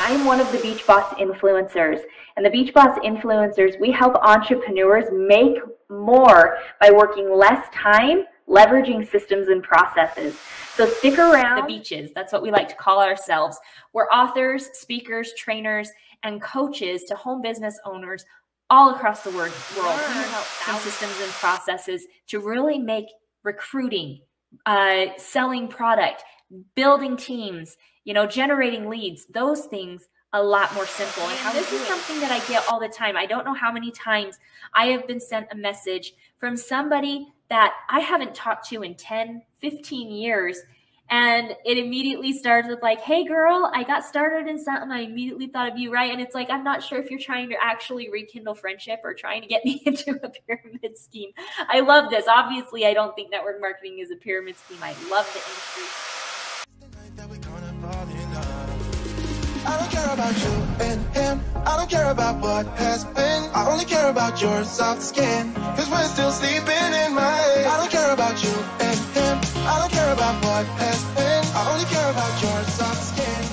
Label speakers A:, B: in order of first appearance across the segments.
A: I'm one of the Beach Boss influencers. And the Beach Boss influencers, we help entrepreneurs make more by working less time, leveraging systems and processes. So stick around.
B: The beaches, that's what we like to call ourselves. We're authors, speakers, trainers, and coaches to home business owners all across the world. Some systems and processes to really make recruiting, uh, selling product, building teams, you know, generating leads, those things a lot more simple. And this is something that I get all the time. I don't know how many times I have been sent a message from somebody that I haven't talked to in 10, 15 years. And it immediately starts with like, hey girl, I got started in something. I immediately thought of you, right? And it's like, I'm not sure if you're trying to actually rekindle friendship or trying to get me into a pyramid scheme. I love this. Obviously, I don't think network marketing is a pyramid scheme. I love the industry.
C: I don't care about you and him. I don't care about what has been. I only care about your soft skin. Cause we're still sleeping in my head. I don't care about you and him. I don't care about what has been. I only care about your soft skin.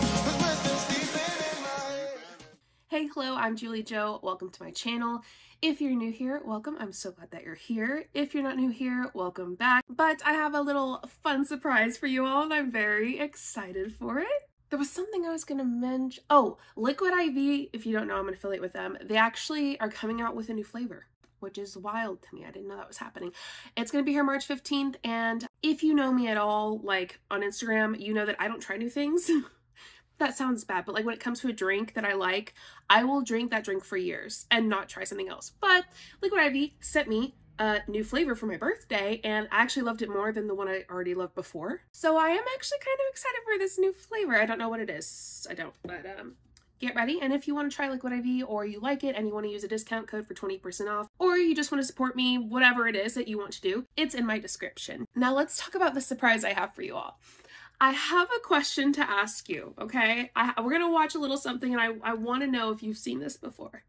D: Hey, hello, I'm JulieJo. Welcome to my channel. If you're new here, welcome. I'm so glad that you're here. If you're not new here, welcome back. But I have a little fun surprise for you all and I'm very excited for it. There was something I was going to mention. Oh, Liquid IV, if you don't know, I'm an affiliate with them. They actually are coming out with a new flavor, which is wild to me. I didn't know that was happening. It's going to be here March 15th. And if you know me at all, like on Instagram, you know that I don't try new things. that sounds bad, but like when it comes to a drink that I like, I will drink that drink for years and not try something else. But Liquid IV sent me a new flavor for my birthday and I actually loved it more than the one I already loved before. So I am actually kind of excited for this new flavor. I don't know what it is. I don't, but um, get ready. And if you want to try Liquid IV or you like it and you want to use a discount code for 20% off, or you just want to support me, whatever it is that you want to do, it's in my description. Now let's talk about the surprise I have for you all. I have a question to ask you, okay? I, we're going to watch a little something and I, I want to know if you've seen this before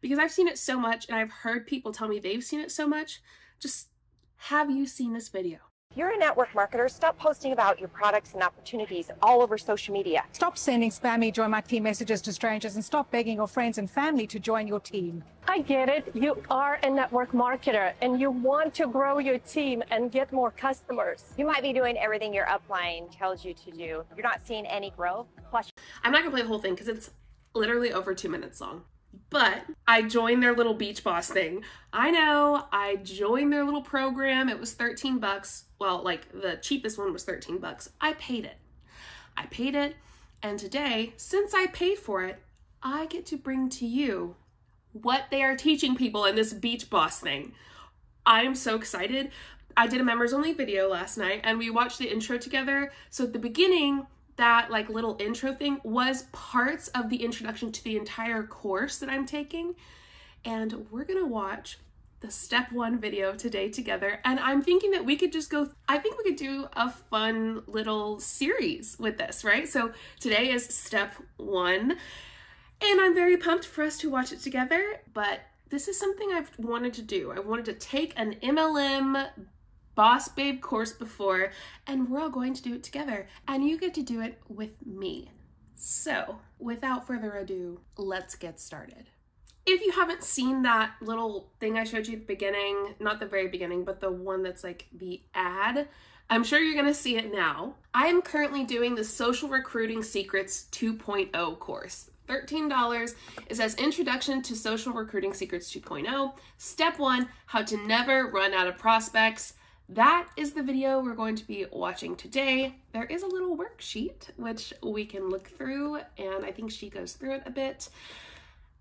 D: because I've seen it so much and I've heard people tell me they've seen it so much. Just have you seen this video?
E: If you're a network marketer, stop posting about your products and opportunities all over social media.
F: Stop sending spammy join my team messages to strangers and stop begging your friends and family to join your team.
G: I get it. You are a network marketer and you want to grow your team and get more customers.
E: You might be doing everything your upline tells you to do. You're not seeing any growth. Plus,
D: I'm not gonna play the whole thing because it's literally over two minutes long. But I joined their little beach boss thing. I know, I joined their little program. It was 13 bucks. Well, like the cheapest one was 13 bucks. I paid it. I paid it. And today, since I paid for it, I get to bring to you what they are teaching people in this beach boss thing. I am so excited. I did a members only video last night and we watched the intro together. So at the beginning, that like little intro thing was parts of the introduction to the entire course that I'm taking. And we're gonna watch the step one video today together. And I'm thinking that we could just go, I think we could do a fun little series with this, right? So today is step one. And I'm very pumped for us to watch it together, but this is something I've wanted to do. I wanted to take an MLM Boss Babe course before, and we're all going to do it together. And you get to do it with me. So, without further ado, let's get started. If you haven't seen that little thing I showed you at the beginning, not the very beginning, but the one that's like the ad, I'm sure you're gonna see it now. I am currently doing the Social Recruiting Secrets 2.0 course. $13. It says Introduction to Social Recruiting Secrets 2.0. Step one, how to never run out of prospects. That is the video we're going to be watching today. There is a little worksheet which we can look through and I think she goes through it a bit.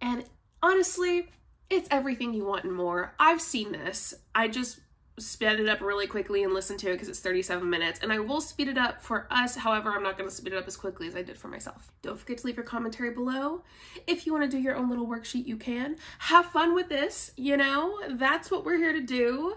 D: And honestly, it's everything you want and more. I've seen this. I just sped it up really quickly and listened to it because it's 37 minutes and I will speed it up for us. However, I'm not going to speed it up as quickly as I did for myself. Don't forget to leave your commentary below. If you want to do your own little worksheet, you can. Have fun with this, you know? That's what we're here to do.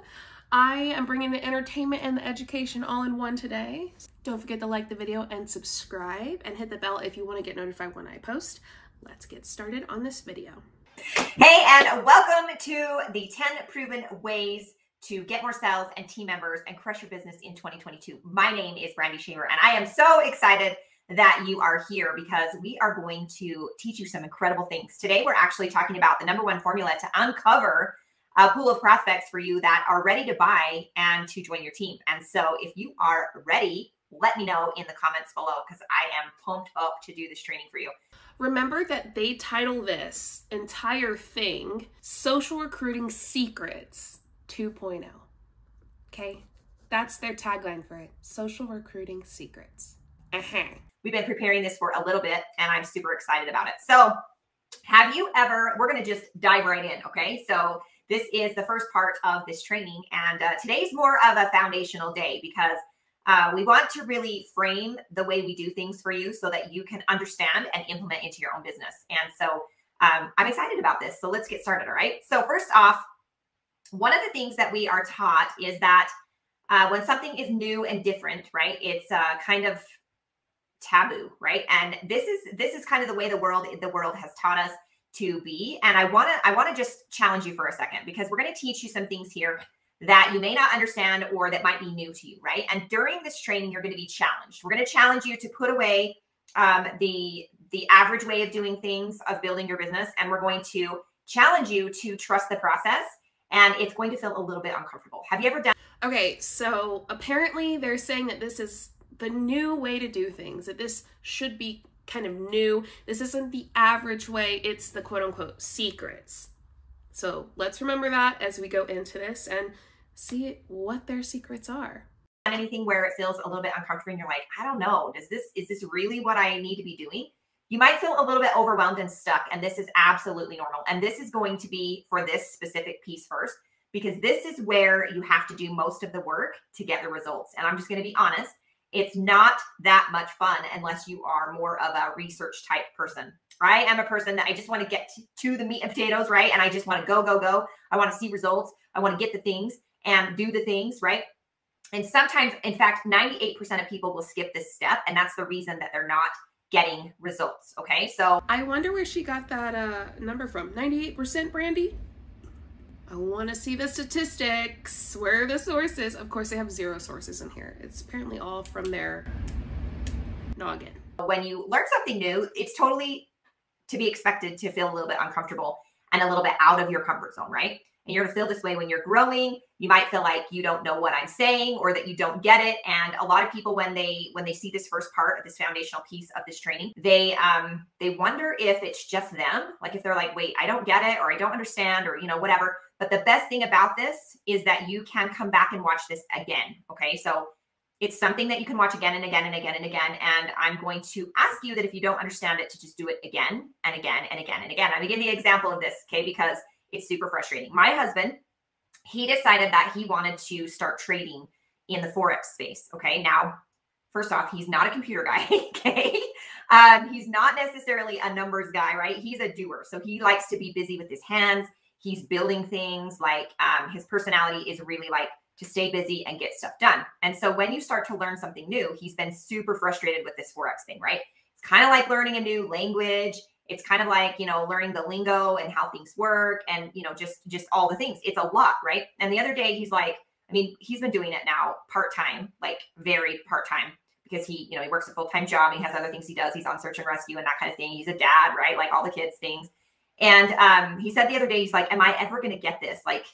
D: I am bringing the entertainment and the education all in one today. Don't forget to like the video and subscribe and hit the bell if you want to get notified when I post. Let's get started on this video.
H: Hey, and welcome to the 10 proven ways to get more sales and team members and crush your business in 2022. My name is Brandy Shaver, and I am so excited that you are here because we are going to teach you some incredible things. Today, we're actually talking about the number one formula to uncover a pool of prospects for you that are ready to buy and to join your team. And so, if you are ready, let me know in the comments below because I am pumped up to do this training for you.
D: Remember that they title this entire thing Social Recruiting Secrets 2.0. Okay? That's their tagline for it Social Recruiting Secrets. Uh-huh.
H: We've been preparing this for a little bit and I'm super excited about it. So, have you ever, we're going to just dive right in, okay? So, this is the first part of this training. And uh, today's more of a foundational day because uh, we want to really frame the way we do things for you so that you can understand and implement into your own business. And so um, I'm excited about this. So let's get started. All right. So, first off, one of the things that we are taught is that uh, when something is new and different, right, it's uh, kind of taboo, right? And this is this is kind of the way the world the world has taught us to be. And I want to I want to just challenge you for a second because we're going to teach you some things here that you may not understand or that might be new to you, right? And during this training, you're going to be challenged. We're going to challenge you to put away um, the the average way of doing things of building your business, and we're going to challenge you to trust the process. And it's going to feel a little bit uncomfortable. Have you ever done?
D: Okay, so apparently they're saying that this is the new way to do things. That this should be kind of new. This isn't the average way, it's the quote unquote secrets. So let's remember that as we go into this and see what their secrets are.
H: Anything where it feels a little bit uncomfortable and you're like, I don't know, does this, is this really what I need to be doing? You might feel a little bit overwhelmed and stuck, and this is absolutely normal. And this is going to be for this specific piece first, because this is where you have to do most of the work to get the results. And I'm just going to be honest, it's not that much fun unless you are more of a research type person. I am a person that I just want to get to the meat and potatoes, right? And I just want to go, go, go. I want to see results. I want to get the things and do the things, right? And sometimes, in fact, 98% of people will skip this step. And that's the reason that they're not getting results. Okay. So
D: I wonder where she got that uh, number from. 98% Brandy? I want to see the statistics. Where are the sources? Of course, they have zero sources in here. It's apparently all from their noggin.
H: When you learn something new, it's totally to be expected to feel a little bit uncomfortable and a little bit out of your comfort zone, right? And you're to feel this way when you're growing. You might feel like you don't know what I'm saying or that you don't get it. And a lot of people, when they when they see this first part of this foundational piece of this training, they um they wonder if it's just them. Like if they're like, wait, I don't get it, or I don't understand, or you know, whatever. But the best thing about this is that you can come back and watch this again. Okay. So it's something that you can watch again and again and again and again. And I'm going to ask you that if you don't understand it, to just do it again and again and again and again. I'm you the example of this, okay, because it's super frustrating. My husband, he decided that he wanted to start trading in the Forex space. Okay. Now, first off, he's not a computer guy. Okay. Um, he's not necessarily a numbers guy, right? He's a doer. So he likes to be busy with his hands he's building things like um, his personality is really like to stay busy and get stuff done. And so when you start to learn something new, he's been super frustrated with this Forex thing, right? It's kind of like learning a new language. It's kind of like, you know, learning the lingo and how things work and, you know, just just all the things. It's a lot, right? And the other day he's like, I mean, he's been doing it now part-time, like very part-time because he, you know, he works a full-time job. he has other things he does. He's on search and rescue and that kind of thing. He's a dad, right? Like all the kids things. And um, he said the other day, he's like, "Am I ever going to get this? Like,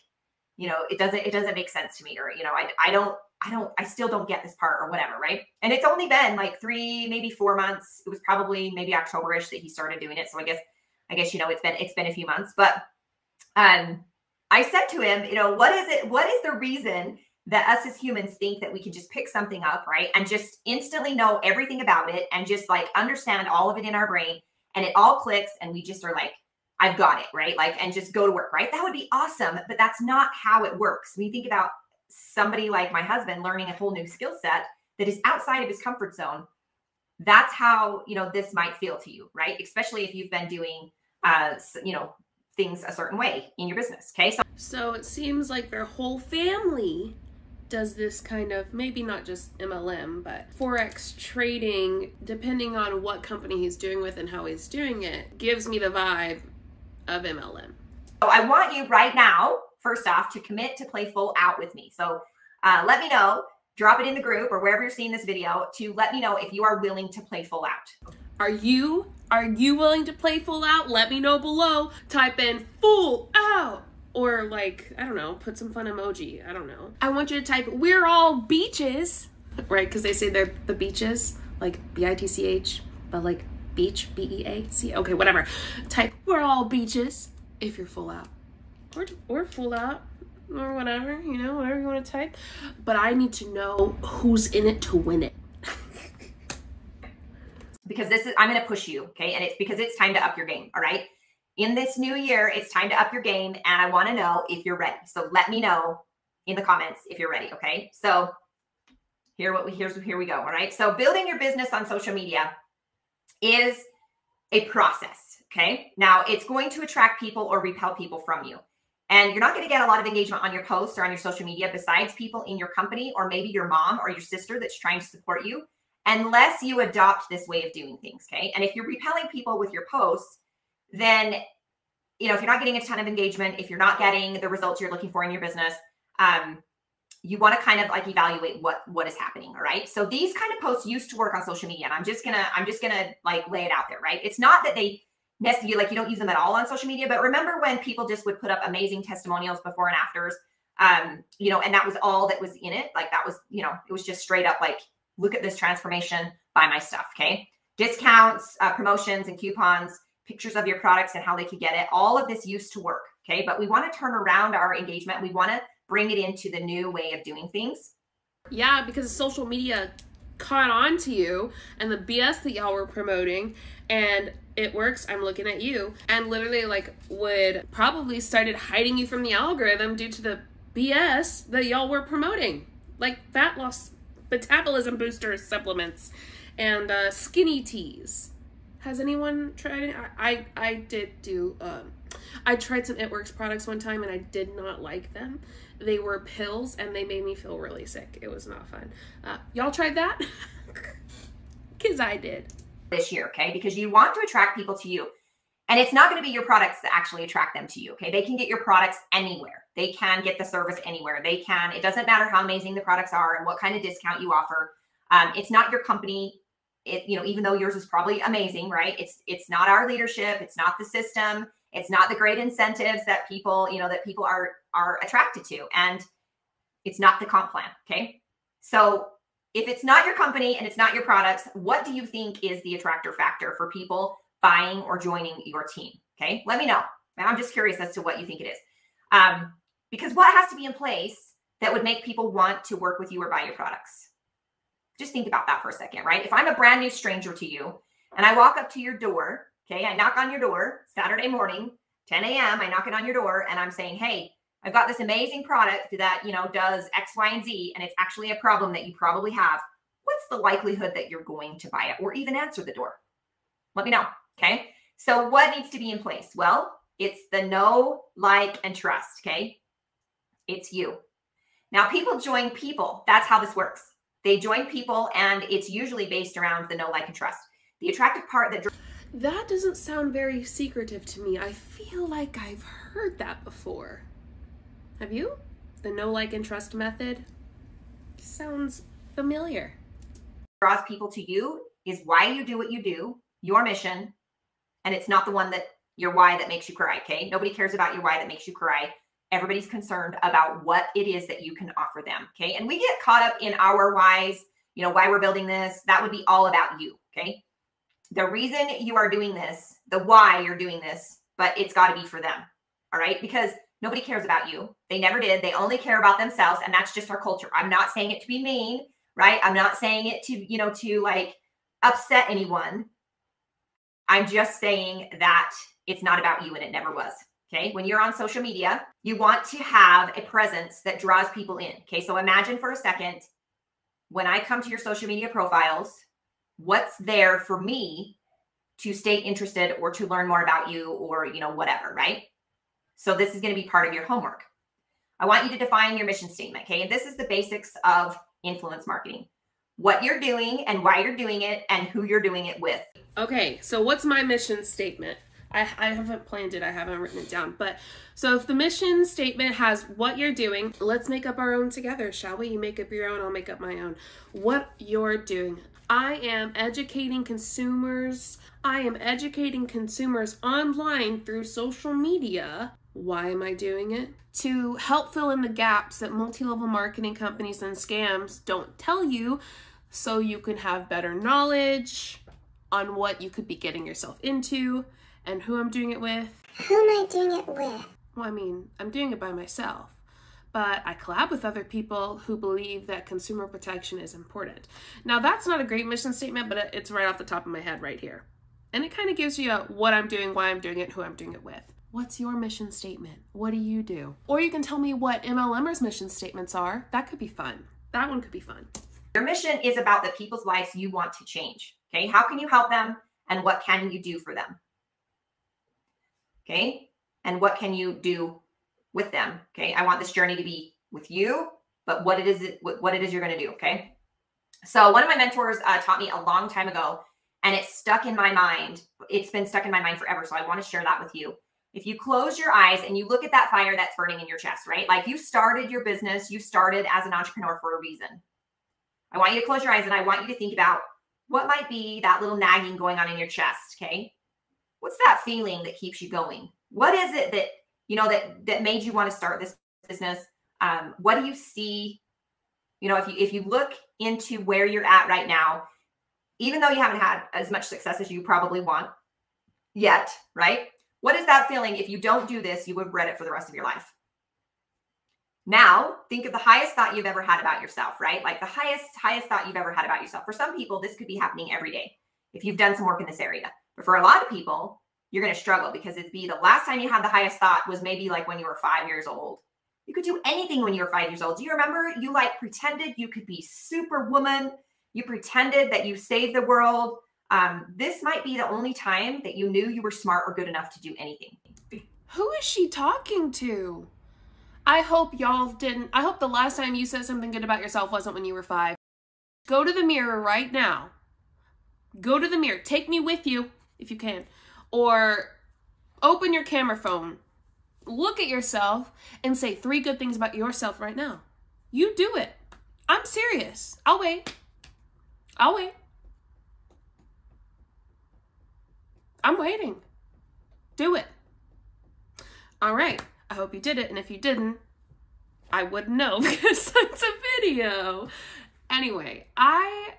H: you know, it doesn't it doesn't make sense to me, or you know, I I don't I don't I still don't get this part, or whatever, right?" And it's only been like three, maybe four months. It was probably maybe Octoberish that he started doing it. So I guess I guess you know it's been it's been a few months, but um, I said to him, you know, what is it? What is the reason? that us as humans think that we can just pick something up, right? And just instantly know everything about it and just like understand all of it in our brain and it all clicks and we just are like, I've got it, right? Like, and just go to work, right? That would be awesome. But that's not how it works. When you think about somebody like my husband learning a whole new skill set that is outside of his comfort zone, that's how, you know, this might feel to you, right? Especially if you've been doing, uh, you know, things a certain way in your business. Okay.
D: So, so it seems like their whole family does this kind of maybe not just MLM, but Forex trading, depending on what company he's doing with and how he's doing it, gives me the vibe of MLM?
H: So I want you right now, first off, to commit to play full out with me. So uh, let me know drop it in the group or wherever you're seeing this video to let me know if you are willing to play full out.
D: Are you are you willing to play full out? Let me know below. Type in full out or like I don't know, put some fun emoji. I don't know. I want you to type we're all beaches, right? Because they say they're the beaches, like B I T C H, but like beach B E A C. Okay, whatever. Type we're all beaches if you're full out, or or full out or whatever, you know, whatever you want to type. But I need to know who's in it to win it.
H: because this is, I'm going to push you, okay? And it's because it's time to up your game, all right? In this new year, it's time to up your game, and I want to know if you're ready. So let me know in the comments if you're ready, okay? So here what we here's here we go, all right? So building your business on social media is a process, okay? Now, it's going to attract people or repel people from you. And you're not going to get a lot of engagement on your posts or on your social media besides people in your company or maybe your mom or your sister that's trying to support you unless you adopt this way of doing things. Okay. And if you're repelling people with your posts, then, you know, if you're not getting a ton of engagement, if you're not getting the results you're looking for in your business, um, you want to kind of like evaluate what what is happening all right so these kind of posts used to work on social media and i'm just gonna i'm just gonna like lay it out there right it's not that they necessarily like you don't use them at all on social media. But remember when people just would put up amazing testimonials before and afters, um, you know, and that was all that was in it. Like that was, you know, it was just straight up like, look at this transformation, buy my stuff. Okay. Discounts, uh, promotions, and coupons, pictures of your products and how they could get it. All of this used to work. Okay. But we want to turn around our engagement. We want to bring it into the new way of doing things.
D: Yeah, because social media caught on to you and the BS that y'all were promoting and It Works. I'm looking at you. And literally like would probably started hiding you from the algorithm due to the bs that y'all were promoting. Like fat loss metabolism booster supplements and uh, skinny teas. Has anyone tried it? I i, I did do um, i tried some It Works products one time and i did not like them they were pills and they made me feel really sick it was not fun uh, y'all tried that because i did
H: this year, okay? Because you want to attract people to you. And it's not going to be your products that actually attract them to you, okay? They can get your products anywhere. They can get the service anywhere. They can, it doesn't matter how amazing the products are and what kind of discount you offer. Um, it's not your company. It, you know, even though yours is probably amazing, right? It's it's not our leadership, it's not the system, it's not the great incentives that people, you know, that people are are attracted to. And it's not the comp plan. Okay. So if it's not your company and it's not your products, what do you think is the attractor factor for people buying or joining your team? Okay, let me know. I'm just curious as to what you think it is. Um, because what has to be in place that would make people want to work with you or buy your products? Just think about that for a second, right? If I'm a brand new stranger to you and I walk up to your door, okay, I knock on your door Saturday morning, 10 a.m., I knock it on your door and I'm saying, hey, I've got this amazing product that, you know, does X, Y, and Z, and it's actually a problem that you probably have. What's the likelihood that you're going to buy it or even answer the door? Let me know. Okay. So, what needs to be in place? Well, it's the know, like, and trust. Okay. It's you. Now, people join people. That's how this works. They join people, and it's usually based around the know, like, and trust. The attractive part that.
D: That doesn't sound very secretive to me. I feel like I've heard that before. Have you? The know like, and trust method sounds familiar.
H: Draws people to you is why you do what you do, your mission, and it's not the one that your why that makes you cry. Okay. Nobody cares about your why that makes you cry. Everybody's concerned about what it is that you can offer them. Okay. And we get caught up in our whys, you know, why we're building this. That would be all about you. Okay. The reason you are doing this, the why you're doing this, but it's got to be for them. All right. Because Nobody cares about you. They never did. They only care about themselves. And that's just our culture. I'm not saying it to be mean, right? I'm not saying it to, you know, to like upset anyone. I'm just saying that it's not about you and it never was. Okay. When you're on social media, you want to have a presence that draws people in. Okay. So imagine for a second when I come to your social media profiles, what's there for me to stay interested or to learn more about you or, you know, whatever, right? So this is going to be part of your homework. I want you to define your mission statement. Okay. And this is the basics of influence marketing what you're doing and why you're doing it and who you're doing it with.
D: Okay. So what's my mission statement? I, I haven't planned it, I haven't written it down. But so if the mission statement has what you're doing, let's make up our own together, shall we? You make up your own, I'll make up my own. What you're doing. I am educating consumers. I am educating consumers online through social media. Why am I doing it? To help fill in the gaps that multi level marketing companies and scams don't tell you so you can have better knowledge on what you could be getting yourself into and who I'm doing it with.
I: Who am I doing it with?
D: Well, I mean, I'm doing it by myself, but I collab with other people who believe that consumer protection is important. Now, that's not a great mission statement, but it's right off the top of my head right here. And it kind of gives you a, what I'm doing, why I'm doing it, who I'm doing it with. What's your mission statement? What do you do? Or you can tell me what MLMers' mission statements are. That could be fun. That one could be fun.
H: Your mission is about the people's lives you want to change. Okay. How can you help them? And what can you do for them? Okay. And what can you do with them? Okay. I want this journey to be with you, but what it is, what it is you're going to do. Okay. So one of my mentors uh, taught me a long time ago and it's stuck in my mind. It's been stuck in my mind forever. So I want to share that with you. If you close your eyes and you look at that fire that's burning in your chest, right? Like you started your business, you started as an entrepreneur for a reason. I want you to close your eyes and I want you to think about what might be that little nagging going on in your chest, okay? What's that feeling that keeps you going? What is it that, you know, that that made you want to start this business? Um, what do you see? You know, if you if you look into where you're at right now, even though you haven't had as much success as you probably want yet, right? What is that feeling if you don't do this, you would regret it for the rest of your life? Now, think of the highest thought you've ever had about yourself, right? Like the highest, highest thought you've ever had about yourself. For some people, this could be happening every day if you've done some work in this area. But for a lot of people, you're going to struggle because it'd be the last time you had the highest thought was maybe like when you were five years old. You could do anything when you were five years old. Do you remember you like pretended you could be superwoman? You pretended that you saved the world. Um, this might be the only time that you knew you were smart or good enough to do anything.
D: Who is she talking to? I hope y'all didn't. I hope the last time you said something good about yourself wasn't when you were five. Go to the mirror right now. Go to the mirror. Take me with you if you can. Or open your camera phone. Look at yourself and say three good things about yourself right now. You do it. I'm serious. I'll wait. I'll wait. I'm waiting. Do it. All right. I hope you did it. And if you didn't, I wouldn't know because it's a video. Anyway, I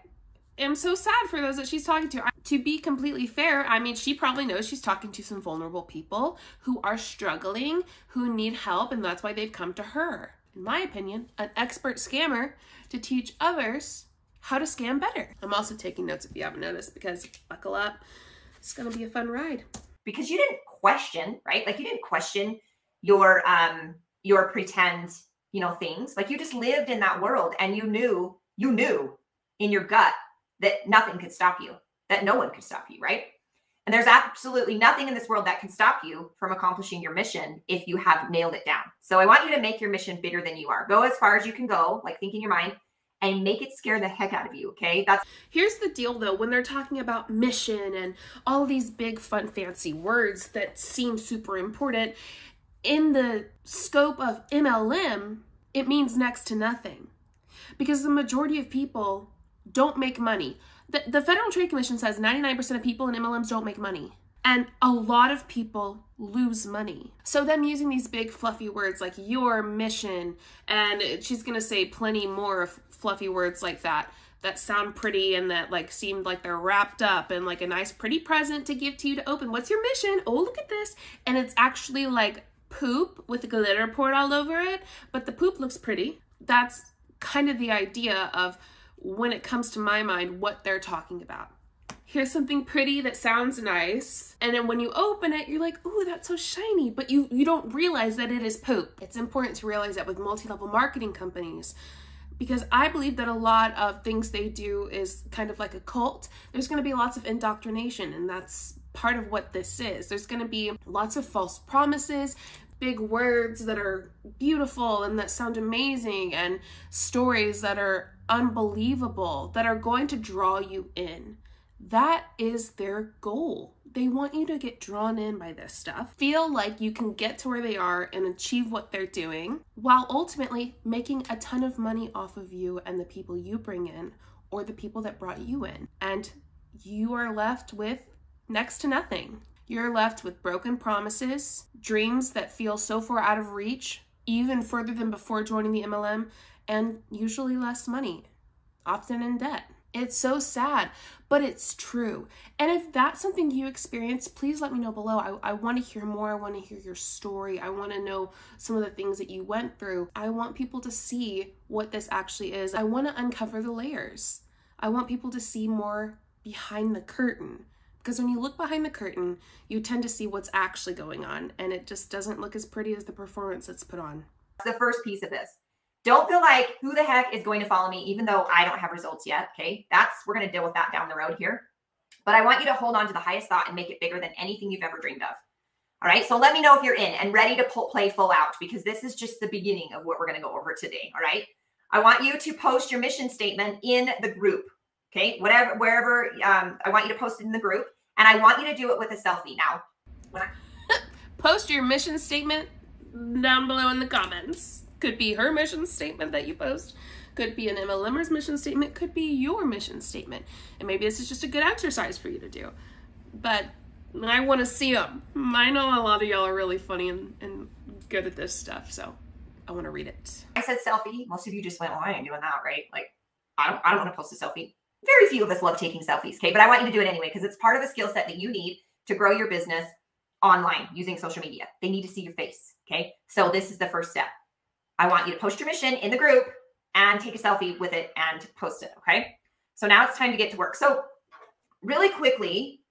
D: am so sad for those that she's talking to. To be completely fair, I mean, she probably knows she's talking to some vulnerable people who are struggling, who need help, and that's why they've come to her. In my opinion, an expert scammer to teach others how to scam better. I'm also taking notes if you haven't noticed because buckle up. It's going to be a fun ride.
H: Because you didn't question, right? Like you didn't question your um your pretend you know things. Like you just lived in that world and you knew you knew in your gut that nothing could stop you that no one could stop you right? And there's absolutely nothing in this world that can stop you from accomplishing your mission if you have nailed it down. So i want you to make your mission bigger than you are. Go as far as you can go like think in your mind and make it scare the heck out of you okay that's
D: here's the deal though when they're talking about mission and all these big fun fancy words that seem super important in the scope of MLM, it means next to nothing because the majority of people don't make money. The, the Federal Trade Commission says 99% of people in MLMs don't make money. And a lot of people lose money. So them using these big fluffy words like your mission, and she's gonna say plenty more of fluffy words like that that sound pretty and that like seemed like they're wrapped up and like a nice pretty present to give to you to open. What's your mission? Oh, look at this. And it's actually like poop with a glitter poured all over it, but the poop looks pretty. That's kind of the idea of when it comes to my mind what they're talking about. Here's something pretty that sounds nice, and then when you open it, you're like, "Ooh, that's so shiny," but you you don't realize that it is poop. It's important to realize that with multi-level marketing companies because I believe that a lot of things they do is kind of like a cult. There's going to be lots of indoctrination, and that's part of what this is. There's going to be lots of false promises, big words that are beautiful and that sound amazing, and stories that are unbelievable that are going to draw you in. That is their goal. They want you to get drawn in by this stuff, feel like you can get to where they are and achieve what they're doing, while ultimately making a ton of money off of you and the people you bring in or the people that brought you in. And you are left with next to nothing. You're left with broken promises, dreams that feel so far out of reach, even further than before joining the MLM, and usually less money, often in debt. It's so sad, but it's true. And if that's something you experience, please let me know below. I, I want to hear more. I want to hear your story. I want to know some of the things that you went through. I want people to see what this actually is. I want to uncover the layers. I want people to see more behind the curtain. Because when you look behind the curtain, you tend to see what's actually going on, and it just doesn't look as pretty as the performance that's put on.
H: The first piece of this. Don't feel like who the heck is going to follow me, even though I don't have results yet. Okay. That's, we're going to deal with that down the road here. But I want you to hold on to the highest thought and make it bigger than anything you've ever dreamed of. All right. So let me know if you're in and ready to pull, play full out because this is just the beginning of what we're going to go over today. All right. I want you to post your mission statement in the group. Okay. Whatever, wherever um, I want you to post it in the group. And I want you to do it with a selfie. Now, I-
D: post your mission statement down below in the comments. Could be her mission statement that you post. Could be an Emma MLMer's mission statement. Could be your mission statement. And maybe this is just a good exercise for you to do. But I want to see them. I know a lot of y'all are really funny and, and good at this stuff. So I want to read it.
H: I said selfie. Most of you just went, ain't doing that, right? Like, I don't, I don't want to post a selfie. Very few of us love taking selfies, okay? But I want you to do it anyway because it's part of the skill set that you need to grow your business online using social media. They need to see your face, okay? So this is the first step. I want you to post your mission in the group and take a selfie with it and post it. Okay. So now it's time to get to work. So, really quickly,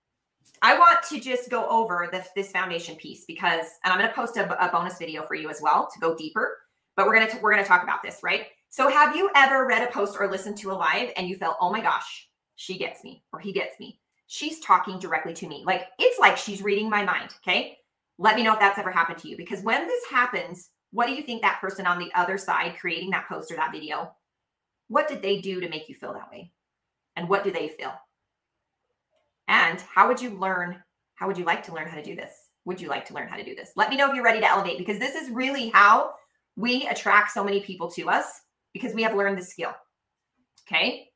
H: I want to just go over this, this foundation piece because, and I'm going to post a, a bonus video for you as well to go deeper. But we're going to we're going to talk about this, right? So, have you ever read a post or listened to a live and you felt, oh my gosh, she gets me or he gets me? She's talking directly to me. Like it's like she's reading my mind. Okay. Let me know if that's ever happened to you because when this happens, what do you think that person on the other side creating that post or that video, what did they do to make you feel that way? And what do they feel? And how would you learn? How would you like to learn how to do this? Would you like to learn how to do this? Let me know if you're ready to elevate because this is really how we attract so many people to us because we have learned the skill. Okay.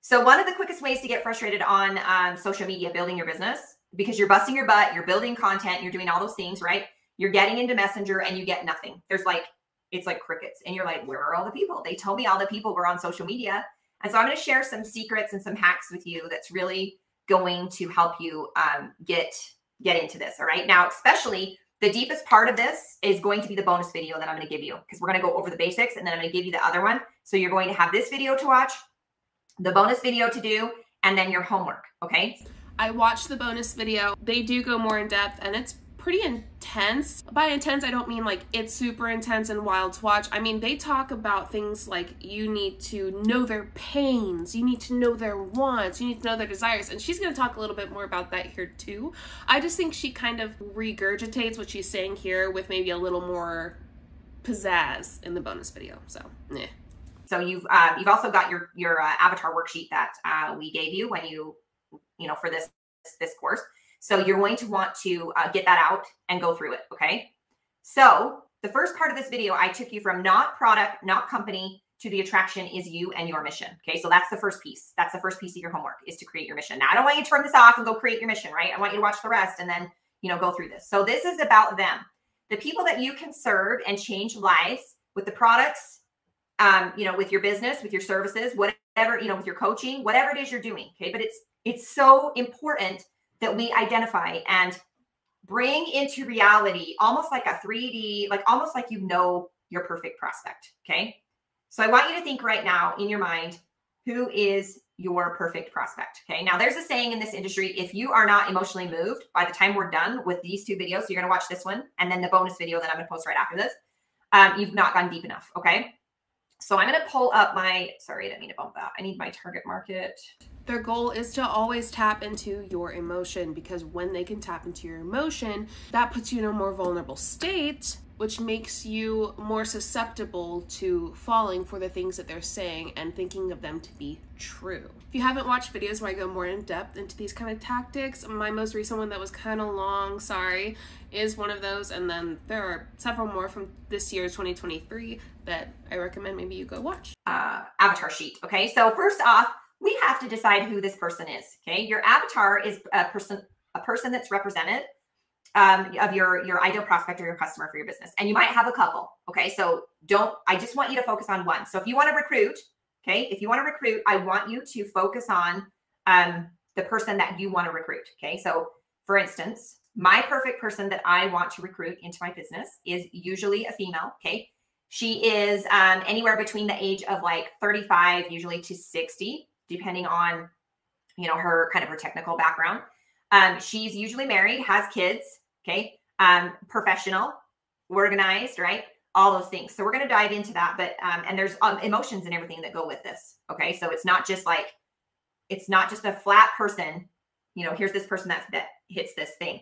H: So, one of the quickest ways to get frustrated on um, social media, building your business, because you're busting your butt, you're building content, you're doing all those things, right? You're getting into Messenger and you get nothing. There's like, it's like crickets. And you're like, where are all the people? They told me all the people were on social media. And so I'm going to share some secrets and some hacks with you that's really going to help you um, get get into this. All right. Now, especially the deepest part of this is going to be the bonus video that I'm going to give you because we're going to go over the basics and then I'm going to give you the other one. So you're going to have this video to watch, the bonus video to do, and then your homework. Okay.
D: I watched the bonus video. They do go more in depth and it's pretty intense. By intense, I don't mean like it's super intense and wild to watch. I mean, they talk about things like you need to know their pains, you need to know their wants, you need to know their desires. And she's going to talk a little bit more about that here too. I just think she kind of regurgitates what she's saying here with maybe a little more pizzazz in the bonus video. So, yeah.
H: So you've um, you've also got your your uh, avatar worksheet that uh, we gave you when you you know for this this course. So you're going to want to uh, get that out and go through it. Okay. So the first part of this video, I took you from not product, not company to the attraction is you and your mission. Okay. So that's the first piece. That's the first piece of your homework is to create your mission. Now I don't want you to turn this off and go create your mission, right? I want you to watch the rest and then, you know, go through this. So this is about them, the people that you can serve and change lives with the products, um, you know, with your business, with your services, whatever, you know, with your coaching, whatever it is you're doing. Okay. But it's, it's so important that we identify and bring into reality almost like a 3D, like almost like you know your perfect prospect. Okay. So I want you to think right now in your mind who is your perfect prospect. Okay. Now there's a saying in this industry if you are not emotionally moved by the time we're done with these two videos, so you're going to watch this one and then the bonus video that I'm going to post right after this, um, you've not gone deep enough. Okay. So I'm going to pull up my, sorry, I didn't mean to bump that. I need my target market.
D: Their goal is to always tap into your emotion because when they can tap into your emotion, that puts you in a more vulnerable state which makes you more susceptible to falling for the things that they're saying and thinking of them to be true. If you haven't watched videos where I go more in depth into these kind of tactics, my most recent one that was kind of long, sorry, is one of those. And then there are several more from this year, 2023, that I recommend maybe you go watch.
H: Uh, avatar sheet. Okay. So first off, we have to decide who this person is. Okay. Your avatar is a person, a person that's represented um, of your your ideal prospect or your customer for your business and you might have a couple okay so don't i just want you to focus on one so if you want to recruit okay if you want to recruit i want you to focus on um, the person that you want to recruit okay so for instance my perfect person that i want to recruit into my business is usually a female okay she is um, anywhere between the age of like 35 usually to 60 depending on you know her kind of her technical background um, she's usually married, has kids, okay, um, professional, organized, right? All those things. So we're going to dive into that, but um, and there's um, emotions and everything that go with this. Okay, so it's not just like it's not just a flat person. You know, here's this person that that hits this thing.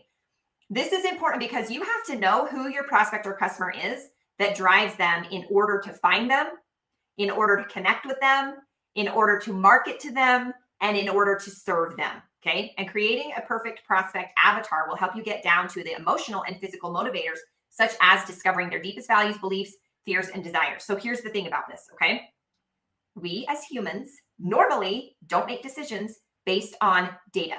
H: This is important because you have to know who your prospect or customer is that drives them in order to find them, in order to connect with them, in order to market to them, and in order to serve them. Okay. And creating a perfect prospect avatar will help you get down to the emotional and physical motivators, such as discovering their deepest values, beliefs, fears, and desires. So here's the thing about this. Okay. We as humans normally don't make decisions based on data.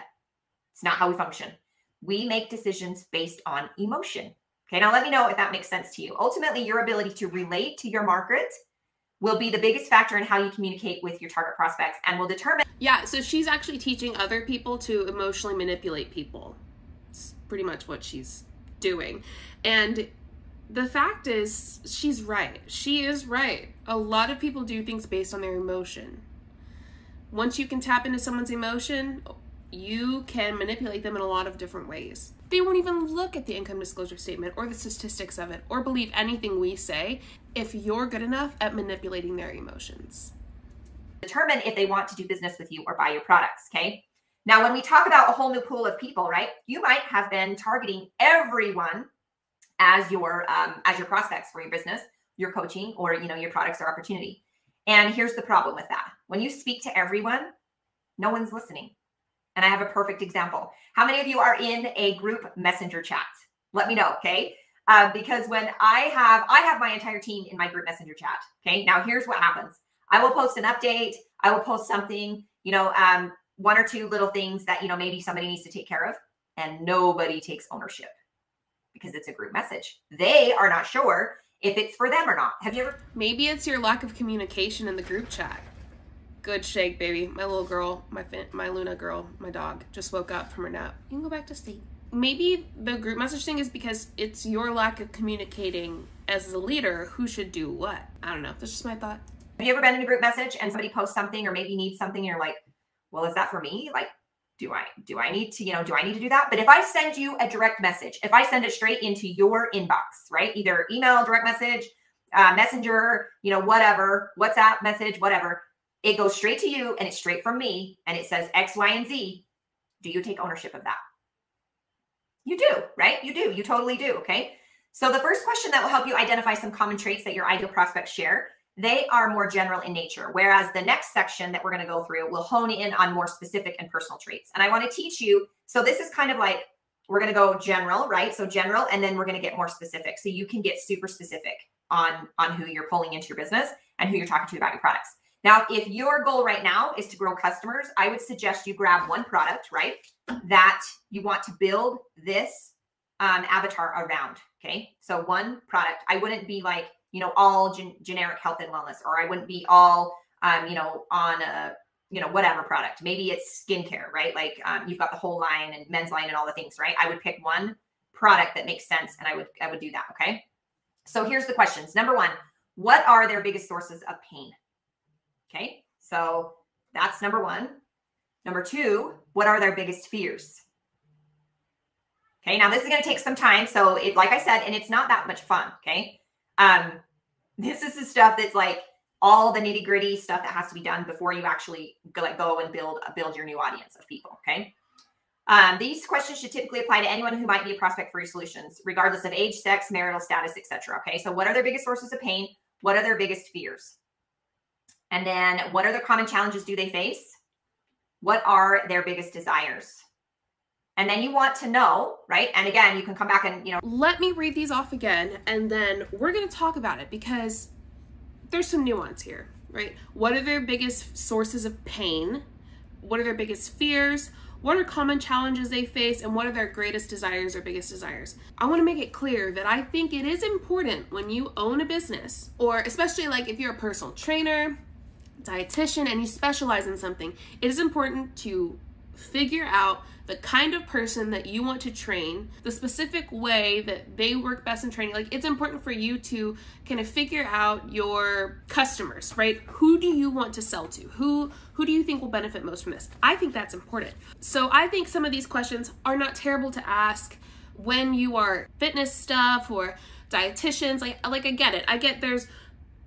H: It's not how we function. We make decisions based on emotion. Okay. Now let me know if that makes sense to you. Ultimately, your ability to relate to your market will be the biggest factor in how you communicate with your target prospects and will determine.
D: Yeah, so she's actually teaching other people to emotionally manipulate people. It's pretty much what she's doing. And the fact is, she's right. She is right. A lot of people do things based on their emotion. Once you can tap into someone's emotion, you can manipulate them in a lot of different ways. They won't even look at the income disclosure statement or the statistics of it or believe anything we say if you're good enough at manipulating their emotions.
H: Determine if they want to do business with you or buy your products, okay? Now, when we talk about a whole new pool of people, right? You might have been targeting everyone as your um, as your prospects for your business, your coaching, or you know your products or opportunity. And here's the problem with that: when you speak to everyone, no one's listening. And I have a perfect example. How many of you are in a group messenger chat? Let me know, okay? Uh, because when I have I have my entire team in my group messenger chat. Okay, now here's what happens. I will post an update. I will post something, you know, um, one or two little things that you know maybe somebody needs to take care of, and nobody takes ownership because it's a group message. They are not sure if it's for them or not. Have you ever?
D: Maybe it's your lack of communication in the group chat. Good shake, baby. My little girl, my my Luna girl, my dog, just woke up from her nap. You can go back to sleep. Maybe the group message thing is because it's your lack of communicating as a leader who should do what. I don't know. That's just my thought.
H: Have you ever been in a group message and somebody posts something or maybe needs something and you're like, well, is that for me? Like, do I do I need to, you know, do I need to do that? But if I send you a direct message, if I send it straight into your inbox, right? Either email, direct message, uh, messenger, you know, whatever, WhatsApp message, whatever, it goes straight to you and it's straight from me and it says X, Y, and Z. Do you take ownership of that? You do, right? You do. You totally do. Okay. So the first question that will help you identify some common traits that your ideal prospects share, they are more general in nature. Whereas the next section that we're going to go through will hone in on more specific and personal traits. And I want to teach you. So this is kind of like we're going to go general, right? So general, and then we're going to get more specific. So you can get super specific on on who you're pulling into your business and who you're talking to about your products. Now, if your goal right now is to grow customers, I would suggest you grab one product, right, that you want to build this um, avatar around. Okay. So, one product, I wouldn't be like, you know, all gen- generic health and wellness, or I wouldn't be all, um, you know, on a, you know, whatever product. Maybe it's skincare, right? Like um, you've got the whole line and men's line and all the things, right? I would pick one product that makes sense and I would, I would do that. Okay. So, here's the questions. Number one, what are their biggest sources of pain? Okay, so that's number one. Number two, what are their biggest fears? Okay, now this is going to take some time. So it, like I said, and it's not that much fun. Okay, um, this is the stuff that's like all the nitty gritty stuff that has to be done before you actually go, like go and build build your new audience of people. Okay, Um, these questions should typically apply to anyone who might be a prospect for your solutions, regardless of age, sex, marital status, etc. Okay, so what are their biggest sources of pain? What are their biggest fears? And then what are the common challenges do they face? What are their biggest desires? And then you want to know, right? And again, you can come back and, you know,
D: let me read these off again and then we're going to talk about it because there's some nuance here, right? What are their biggest sources of pain? What are their biggest fears? What are common challenges they face and what are their greatest desires or biggest desires? I want to make it clear that I think it is important when you own a business or especially like if you're a personal trainer, dietitian and you specialize in something, it is important to figure out the kind of person that you want to train, the specific way that they work best in training. Like it's important for you to kind of figure out your customers, right? Who do you want to sell to? Who who do you think will benefit most from this? I think that's important. So I think some of these questions are not terrible to ask when you are fitness stuff or dietitians. Like like I get it. I get there's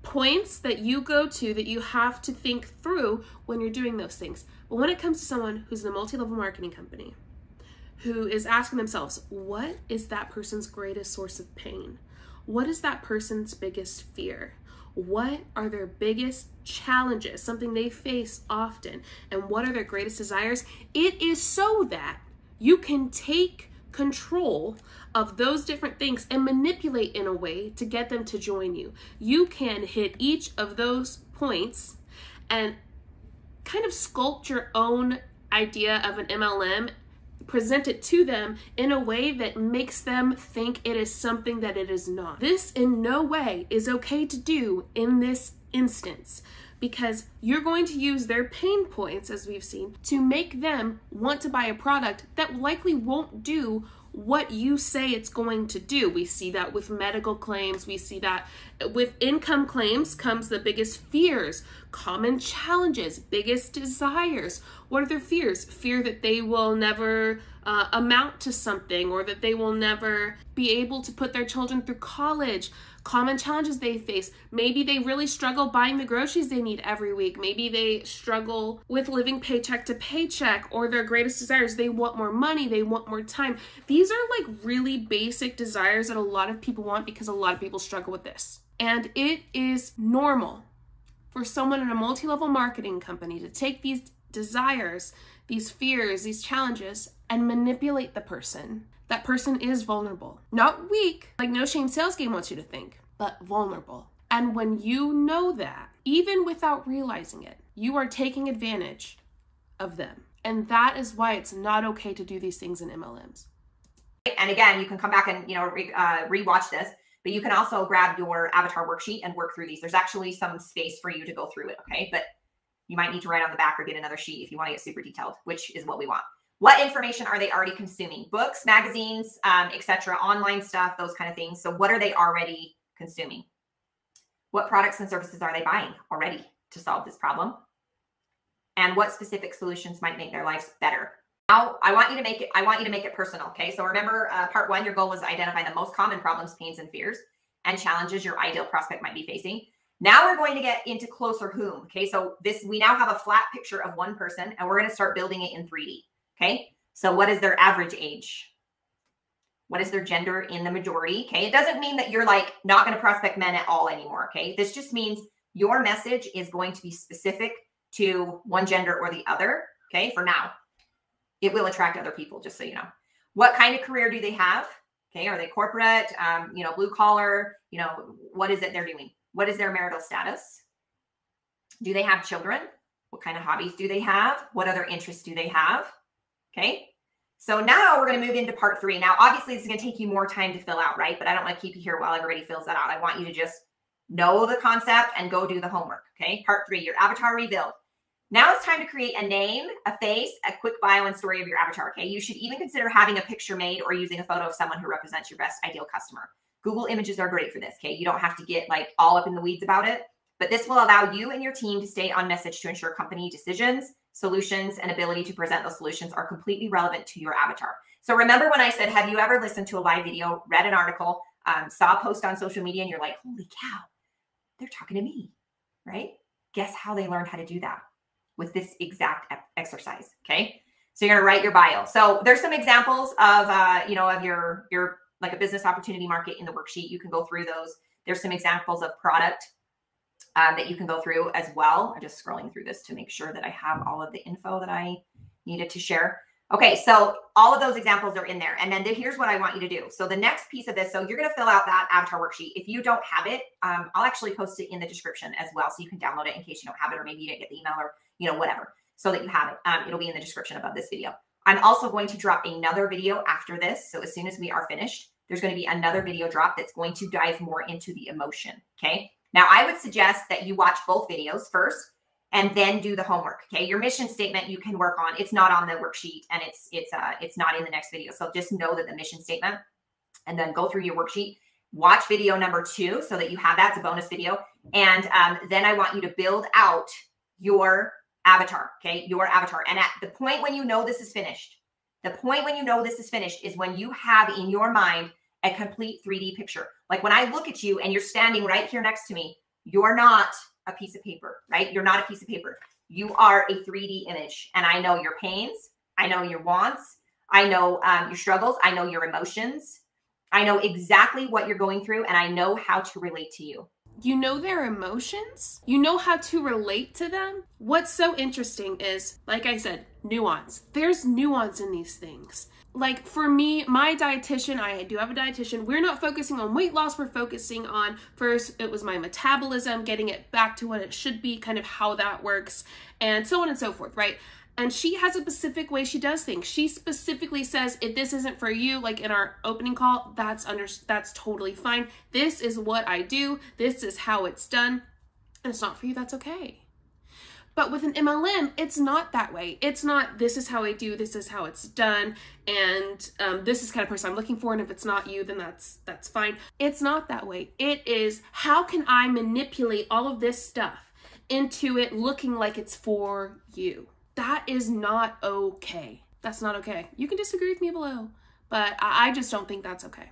D: points that you go to that you have to think through when you're doing those things. But when it comes to someone who's in a multi-level marketing company, who is asking themselves, what is that person's greatest source of pain? What is that person's biggest fear? What are their biggest challenges, something they face often, and what are their greatest desires? It is so that you can take control of those different things and manipulate in a way to get them to join you. You can hit each of those points and kind of sculpt your own idea of an MLM, present it to them in a way that makes them think it is something that it is not. This in no way is okay to do in this instance because you're going to use their pain points, as we've seen, to make them want to buy a product that likely won't do what you say it's going to do. We see that with medical claims. We see that with income claims comes the biggest fears, common challenges, biggest desires. What are their fears? Fear that they will never uh, amount to something or that they will never be able to put their children through college common challenges they face. Maybe they really struggle buying the groceries they need every week. Maybe they struggle with living paycheck to paycheck, or their greatest desires, they want more money, they want more time. These are like really basic desires that a lot of people want because a lot of people struggle with this. And it is normal for someone in a multi level marketing company to take these desires, these fears, these challenges, and manipulate the person that person is vulnerable. Not weak, like No Shame Sales Game wants you to think, but vulnerable. And when you know that, even without realizing it, you are taking advantage of them. And that is why it's not okay to do these things in MLMs.
H: And again, you can come back and you know re, uh, rewatch this, but you can also grab your avatar worksheet and work through these. There's actually some space for you to go through it. Okay, but you might need to write on the back or get another sheet if you want to get super detailed, which is what we want. What information are they already consuming? Books, magazines, um, etc., online stuff, those kind of things. So, what are they already consuming? What products and services are they buying already to solve this problem? And what specific solutions might make their lives better? Now, I want you to make it. I want you to make it personal. Okay. So remember, uh, part one, your goal was to identify the most common problems, pains, and fears, and challenges your ideal prospect might be facing. Now we're going to get into closer whom. Okay. So this, we now have a flat picture of one person, and we're going to start building it in 3D. Okay. So what is their average age? What is their gender in the majority? Okay. It doesn't mean that you're like not going to prospect men at all anymore. Okay. This just means your message is going to be specific to one gender or the other. Okay. For now, it will attract other people, just so you know. What kind of career do they have? Okay. Are they corporate, um, you know, blue collar? You know, what is it they're doing? What is their marital status? Do they have children? What kind of hobbies do they have? What other interests do they have? Okay. So now we're going to move into part three. Now, obviously, this is going to take you more time to fill out, right? But I don't want to keep you here while everybody fills that out. I want you to just know the concept and go do the homework. Okay. Part three, your avatar rebuild. Now it's time to create a name, a face, a quick bio and story of your avatar. Okay. You should even consider having a picture made or using a photo of someone who represents your best ideal customer. Google images are great for this. Okay. You don't have to get like all up in the weeds about it, but this will allow you and your team to stay on message to ensure company decisions solutions and ability to present those solutions are completely relevant to your avatar. So remember when I said, have you ever listened to a live video, read an article, um, saw a post on social media, and you're like, holy cow, they're talking to me, right? Guess how they learned how to do that with this exact exercise. Okay. So you're gonna write your bio. So there's some examples of uh, you know of your your like a business opportunity market in the worksheet. You can go through those. There's some examples of product um, that you can go through as well. I'm just scrolling through this to make sure that I have all of the info that I needed to share. Okay, so all of those examples are in there. And then the, here's what I want you to do. So the next piece of this, so you're going to fill out that avatar worksheet. If you don't have it, um, I'll actually post it in the description as well. So you can download it in case you don't have it, or maybe you didn't get the email or, you know, whatever, so that you have it. Um, it'll be in the description above this video. I'm also going to drop another video after this. So as soon as we are finished, there's going to be another video drop that's going to dive more into the emotion. Okay. Now I would suggest that you watch both videos first and then do the homework. Okay. Your mission statement you can work on. It's not on the worksheet and it's it's uh it's not in the next video. So just know that the mission statement and then go through your worksheet. Watch video number two so that you have that. It's a bonus video. And um, then I want you to build out your avatar. Okay. Your avatar. And at the point when you know this is finished, the point when you know this is finished is when you have in your mind a complete 3D picture. Like when I look at you and you're standing right here next to me, you're not a piece of paper, right? You're not a piece of paper. You are a 3D image. And I know your pains. I know your wants. I know um, your struggles. I know your emotions. I know exactly what you're going through and I know how to relate to you.
D: You know their emotions. You know how to relate to them. What's so interesting is, like I said, nuance. There's nuance in these things like for me, my dietitian, I do have a dietitian. We're not focusing on weight loss. We're focusing on first, it was my metabolism, getting it back to what it should be, kind of how that works, and so on and so forth, right? And she has a specific way she does things. She specifically says, if this isn't for you, like in our opening call, that's under that's totally fine. This is what I do. This is how it's done. And it's not for you, that's okay. But with an MLM, it's not that way. It's not, this is how I do, this is how it's done, and um, this is kind of person I'm looking for, and if it's not you, then that's that's fine. It's not that way. It is, how can I manipulate all of this stuff into it looking like it's for you? That is not okay. That's not okay. You can disagree with me below, but I, just don't think that's okay.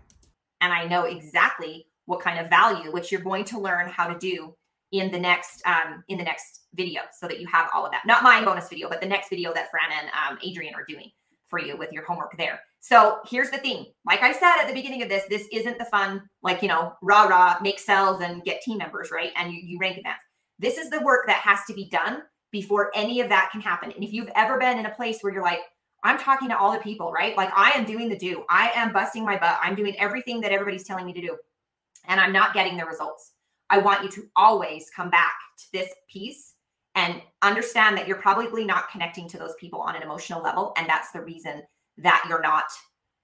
H: And I know exactly what kind of value, which you're going to learn how to do in the next um, in the next video so that you have all of that. Not my bonus video, but the next video that Fran and um, Adrian are doing for you with your homework there. So here's the thing. Like I said at the beginning of this, this isn't the fun, like, you know, rah, rah, make sales and get team members, right? And you, you rank advance. This is the work that has to be done before any of that can happen. And if you've ever been in a place where you're like, I'm talking to all the people, right? Like I am doing the do. I am busting my butt. I'm doing everything that everybody's telling me to do. And I'm not getting the results. I want you to always come back to this piece and understand that you're probably not connecting to those people on an emotional level. And that's the reason that you're not,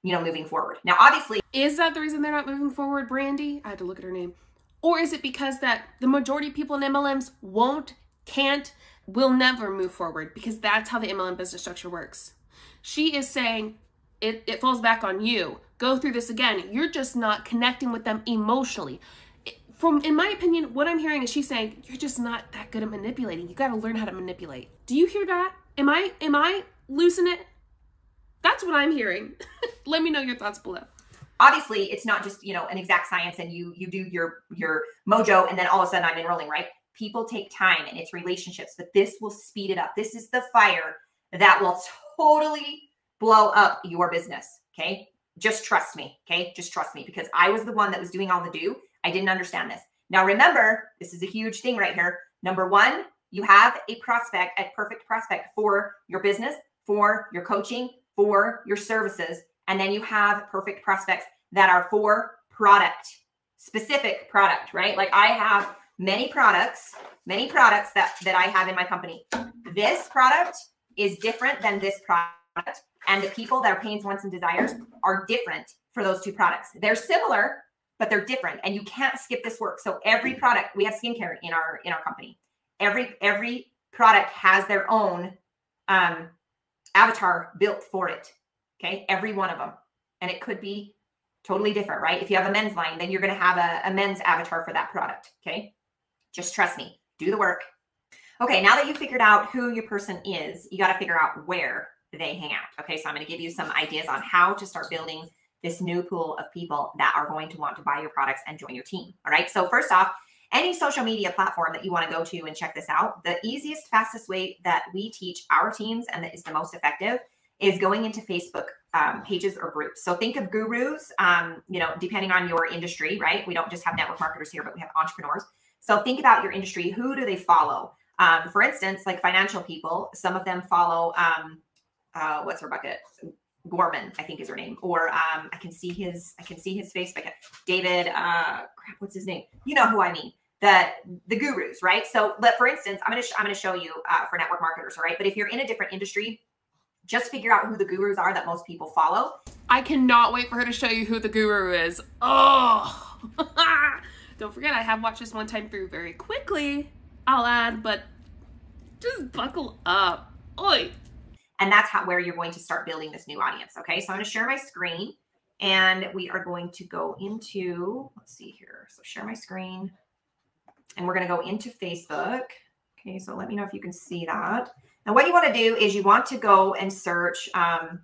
H: you know, moving forward. Now, obviously,
D: is that the reason they're not moving forward, Brandy? I had to look at her name. Or is it because that the majority of people in MLMs won't, can't, will never move forward because that's how the MLM business structure works. She is saying it, it falls back on you. Go through this again. You're just not connecting with them emotionally from in my opinion, what I'm hearing is she's saying you're just not that good at manipulating. You got to learn how to manipulate. Do you hear that? Am I am I losing it? That's what I'm hearing. Let me know your thoughts below.
H: Obviously, it's not just you know an exact science, and you you do your your mojo, and then all of a sudden I'm enrolling. Right? People take time, and it's relationships, but this will speed it up. This is the fire that will totally blow up your business. Okay, just trust me. Okay, just trust me because I was the one that was doing all the do I didn't understand this. Now, remember, this is a huge thing right here. Number one, you have a prospect, a perfect prospect for your business, for your coaching, for your services. And then you have perfect prospects that are for product, specific product, right? Like I have many products, many products that, that I have in my company. This product is different than this product. And the people that are pains, wants, and desires are different for those two products. They're similar, but they're different and you can't skip this work. So every product, we have skincare in our in our company. Every every product has their own um avatar built for it. Okay? Every one of them. And it could be totally different, right? If you have a men's line, then you're going to have a, a men's avatar for that product, okay? Just trust me. Do the work. Okay, now that you've figured out who your person is, you got to figure out where they hang out. Okay, so I'm going to give you some ideas on how to start building this new pool of people that are going to want to buy your products and join your team. All right. So, first off, any social media platform that you want to go to and check this out, the easiest, fastest way that we teach our teams and that is the most effective is going into Facebook um, pages or groups. So think of gurus, um, you know, depending on your industry, right? We don't just have network marketers here, but we have entrepreneurs. So think about your industry. Who do they follow? Um, for instance, like financial people, some of them follow, um, uh, what's her bucket? Gorman, I think is her name, or um, I can see his, I can see his face. But David, uh, crap, what's his name? You know who I mean. The the gurus, right? So, but for instance, I'm gonna I'm gonna show you uh, for network marketers, all right? But if you're in a different industry, just figure out who the gurus are that most people follow.
D: I cannot wait for her to show you who the guru is. Oh, don't forget, I have watched this one time through very quickly. I'll add, but just buckle up. Oi.
H: And that's how where you're going to start building this new audience. Okay, so I'm going to share my screen, and we are going to go into. Let's see here. So share my screen, and we're going to go into Facebook. Okay, so let me know if you can see that. And what you want to do is you want to go and search um,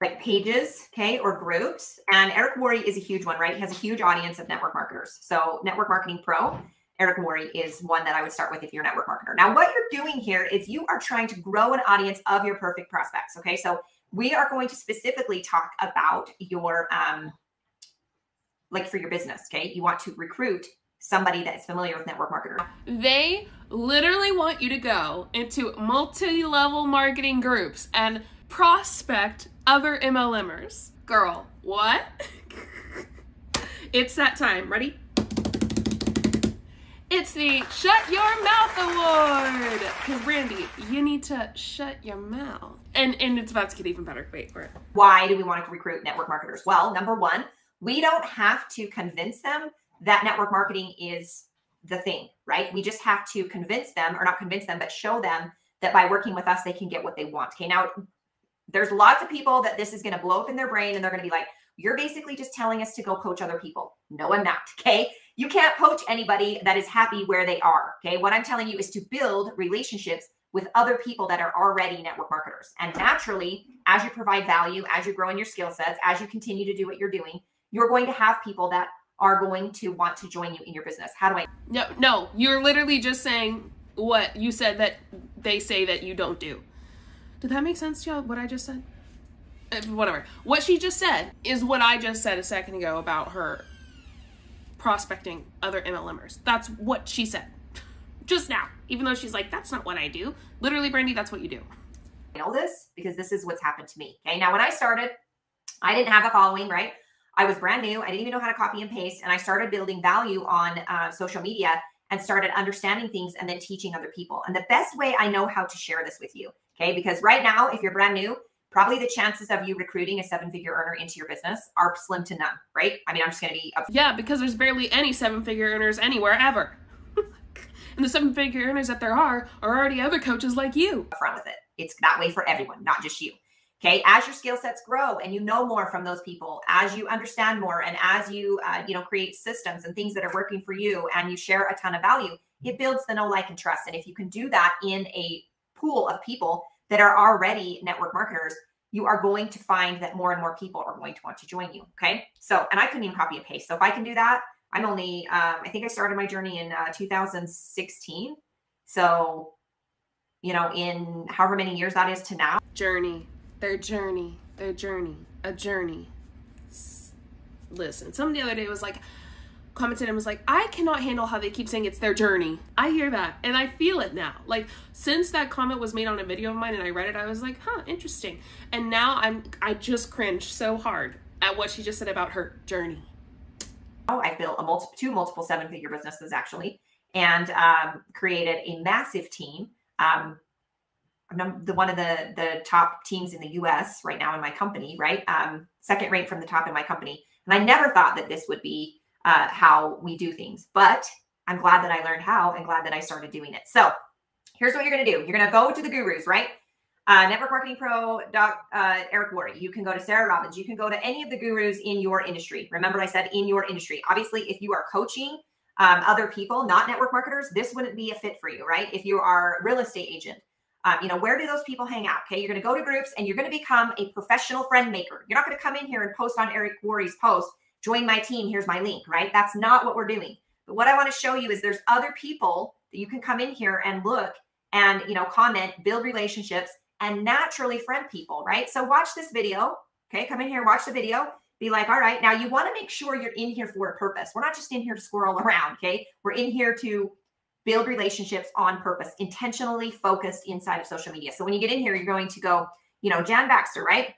H: like pages, okay, or groups. And Eric Worre is a huge one, right? He has a huge audience of network marketers. So Network Marketing Pro, Eric Worre is one that I would start with if you're a network marketer. Now, what you're doing here is you are trying to grow an audience of your perfect prospects. Okay, so we are going to specifically talk about your um, like for your business. Okay, you want to recruit somebody that's familiar with network marketer.
D: They literally want you to go into multi-level marketing groups and prospect other MLMers. Girl, what? it's that time. Ready? It's the Shut Your Mouth Award. Because Brandy, you need to shut your mouth. And and it's about to get even better. Wait for it.
H: Why do we want to recruit network marketers? Well, number one, we don't have to convince them that network marketing is the thing, right? We just have to convince them, or not convince them, but show them that by working with us, they can get what they want. Okay. Now, there's lots of people that this is going to blow up in their brain and they're going to be like, you're basically just telling us to go coach other people. No, I'm not. Okay. You can't poach anybody that is happy where they are. Okay. What I'm telling you is to build relationships with other people that are already network marketers. And naturally, as you provide value, as you grow in your skill sets, as you continue to do what you're doing, you're going to have people that are going to want to join you in your business. How do I?
D: No, no, you're literally just saying what you said that they say that you don't do. Did that make sense to y'all? What I just said? Uh, whatever. What she just said is what I just said a second ago about her prospecting other MLMers. That's what she said just now. Even though she's like, that's not what I do. Literally, Brandy, that's what you do.
H: I know this because this is what's happened to me. Okay. Now, when I started, I didn't have a following, right? I was brand new. I didn't even know how to copy and paste. And I started building value on uh, social media and started understanding things and then teaching other people. And the best way I know how to share this with you, okay? Because right now, if you're brand new, probably the chances of you recruiting a seven figure earner into your business are slim to none, right? I mean, I'm just going to be. Up-
D: yeah, because there's barely any seven figure earners anywhere ever. and the seven figure earners that there are are already other coaches like you.
H: Front with it. It's that way for everyone, not just you. Okay, as your skill sets grow and you know more from those people, as you understand more, and as you uh, you know create systems and things that are working for you, and you share a ton of value, it builds the know, like, and trust. And if you can do that in a pool of people that are already network marketers, you are going to find that more and more people are going to want to join you. Okay, so and I couldn't even copy and paste. So if I can do that, I'm only um, I think I started my journey in uh, 2016. So you know, in however many years that is to now.
D: Journey their journey, their journey, a journey. Listen, some the other day was like, commented and was like, I cannot handle how they keep saying it's their journey. I hear that and I feel it now. Like since that comment was made on a video of mine and I read it, I was like, huh, interesting. And now I'm I just cringe so hard at what she just said about her journey.
H: Oh, I've built a multi- two multiple seven figure businesses actually, and um, created a massive team. Um, I'm the one of the the top teams in the U.S. right now in my company, right? Um, second ranked from the top in my company, and I never thought that this would be uh, how we do things, but I'm glad that I learned how and glad that I started doing it. So here's what you're going to do: you're going to go to the gurus, right? Uh, Network Marketing Pro, Doc, uh, Eric Worre. You can go to Sarah Robbins. You can go to any of the gurus in your industry. Remember, I said in your industry. Obviously, if you are coaching um, other people, not network marketers, this wouldn't be a fit for you, right? If you are a real estate agent, um, you know, where do those people hang out? Okay, you're going to go to groups and you're going to become a professional friend maker. You're not going to come in here and post on Eric Worre's post, join my team, here's my link, right? That's not what we're doing. But what I want to show you is there's other people that you can come in here and look and, you know, comment, build relationships, and naturally friend people, right? So watch this video. Okay, come in here, watch the video. Be like, all right, now you want to make sure you're in here for a purpose. We're not just in here to squirrel around. Okay, we're in here to build relationships on purpose, intentionally focused inside of social media. So when you get in here, you're going to go, you know, Jan Baxter, right?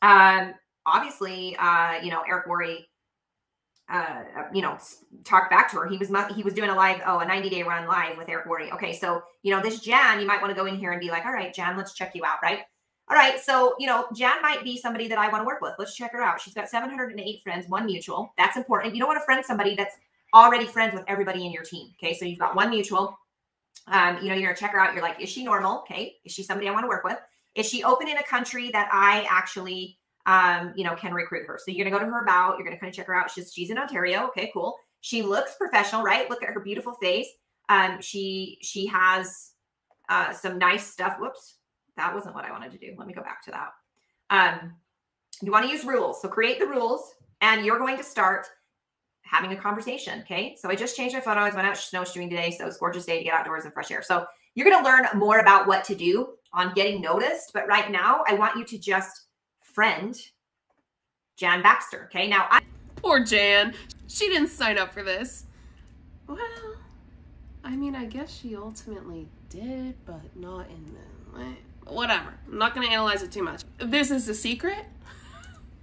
H: Um, obviously, uh, you know, Eric Worre uh, you know, talk back to her. He was he was doing a live, oh, a 90 day run live with Eric Worre. Okay, so you know, this Jan, you might want to go in here and be like, all right, Jan, let's check you out, right? All right, so you know, Jan might be somebody that I want to work with. Let's check her out. She's got 708 friends, one mutual. That's important. You don't want to friend somebody that's already friends with everybody in your team. Okay, so you've got one mutual. Um, you know, you're gonna check her out. You're like, is she normal? Okay, is she somebody I want to work with? Is she open in a country that I actually um, you know, can recruit her. So you're gonna go to her about, you're gonna kind of check her out. She's she's in Ontario. Okay, cool. She looks professional, right? Look at her beautiful face. Um, she she has uh some nice stuff. Whoops, that wasn't what I wanted to do. Let me go back to that. Um, you want to use rules. So create the rules, and you're going to start having a conversation. Okay. So I just changed my photos, I went out snowshoeing today. So it's gorgeous day to get outdoors and fresh air. So you're going to learn more about what to do on getting noticed. But right now, I want you to just friend, Jan Baxter. Okay, now I.
D: Poor Jan. She didn't sign up for this. Well, I mean, I guess she ultimately did, but not in the. Whatever. I'm not going to analyze it too much. This is the secret.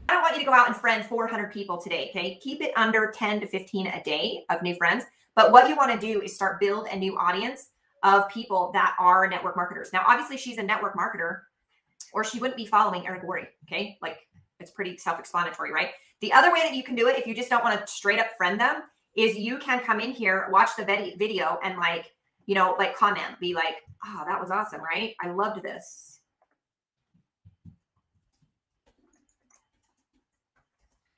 H: I don't want you to go out and friend 400 people today, okay? Keep it under 10 to 15 a day of new friends. But what you want to do is start build a new audience of people that are network marketers. Now, obviously, she's a network marketer or she wouldn't be following Eric Worre. Okay. Like it's pretty self explanatory, right? The other way that you can do it, if you just don't want to straight up friend them, is you can come in here, watch the video, and like, you know, like comment, be like, oh, that was awesome, right? I loved this.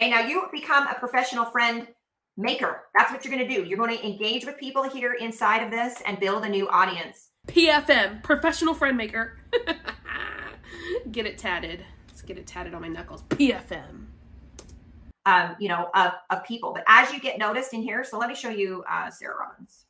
H: Okay, now you become a professional friend maker. That's what you're going to do. You're going to engage with people here inside of this and build a new audience.
D: PFM, professional friend maker. get it tatted. Let's get it tatted on my knuckles. PFM.
H: Um, you know, of, of people. But as you get noticed in here, so let me show you uh, Sarah Robbins.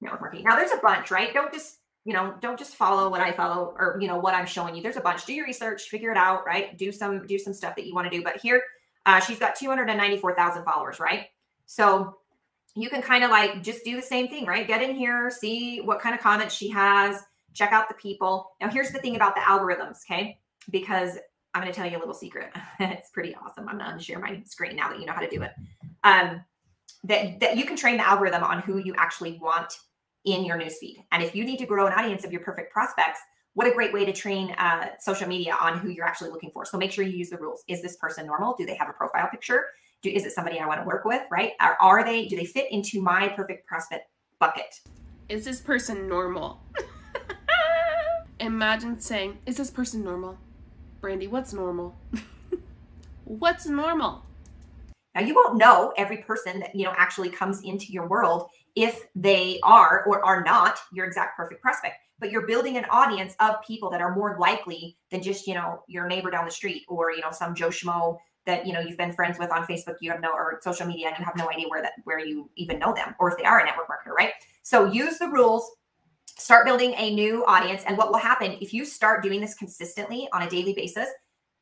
H: Network marketing. Now there's a bunch, right? Don't just, you know, don't just follow what I follow or, you know, what I'm showing you. There's a bunch. Do your research, figure it out, right? Do some, do some stuff that you want to do. But here, uh, she's got 294,000 followers, right? So you can kind of like just do the same thing, right? Get in here, see what kind of comments she has, check out the people. Now, here's the thing about the algorithms, okay? Because I'm going to tell you a little secret. it's pretty awesome. I'm going to unshare my screen now that you know how to do it. Um, that, that you can train the algorithm on who you actually want in your newsfeed. And if you need to grow an audience of your perfect prospects, what a great way to train uh, social media on who you're actually looking for. So make sure you use the rules. Is this person normal? Do they have a profile picture? Do, is it somebody I want to work with? Right? Are, are they? Do they fit into my perfect prospect bucket?
D: Is this person normal? Imagine saying, Is this person normal? Brandy, what's normal? what's normal?
H: Now you won't know every person that you know actually comes into your world if they are or are not your exact perfect prospect. But you're building an audience of people that are more likely than just you know your neighbor down the street or you know some Joe Schmo that you know you've been friends with on Facebook, you have no or social media, and you have no idea where that where you even know them or if they are a network marketer, right? So use the rules start building a new audience. And what will happen if you start doing this consistently on a daily basis,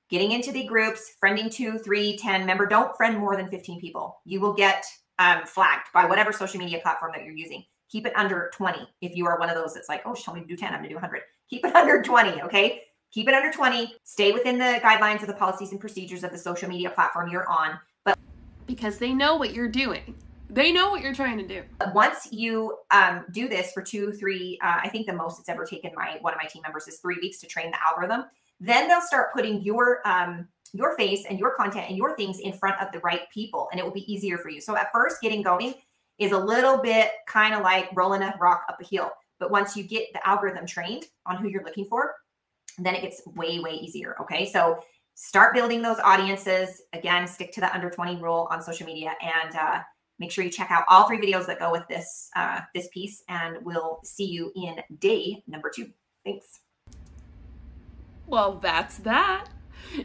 H: getting into the groups, friending two, three, 10, member, don't friend more than 15 people. You will get um, flagged by whatever social media platform that you're using. Keep it under 20. If you are one of those that's like, oh, she me to do 10, I'm gonna do 100. Keep it under 20, okay? Keep it under 20. Stay within the guidelines of the policies and procedures of the social media platform you're on. But
D: because they know what you're doing. They know what you're trying to do.
H: Once you um, do this for two, three, uh, I think the most it's ever taken my one of my team members is three weeks to train the algorithm. Then they'll start putting your um, your face and your content and your things in front of the right people, and it will be easier for you. So at first, getting going is a little bit kind of like rolling a rock up a hill. But once you get the algorithm trained on who you're looking for, then it gets way way easier. Okay, so start building those audiences. Again, stick to the under 20 rule on social media and. Uh, make sure you check out all three videos that go with this uh, this piece and we'll see you in day number two thanks
D: well that's that